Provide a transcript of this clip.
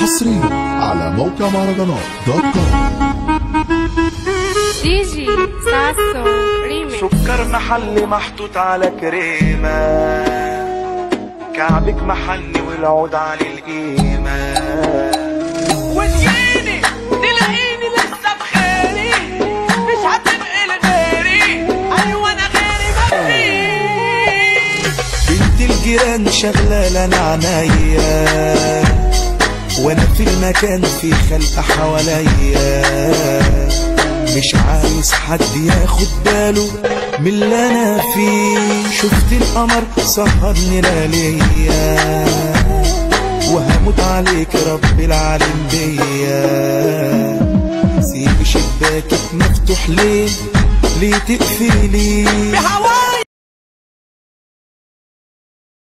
حصريا على موقع مهرجانات dot com DJ ساسو ريميكس. سكر محلي محطوط على كريمة. كعبك محني والعود على القيمة. الجيران شغلة لنا عنايا وأنا في المكان في خلق حواليا. مش عايز حد ياخد باله من اللي أنا فيه. شفت القمر سهرني لياليا وهموت عليك رب العالم بيا. سيب شباكك مفتوح ليه؟ ليه تقفلي بهواك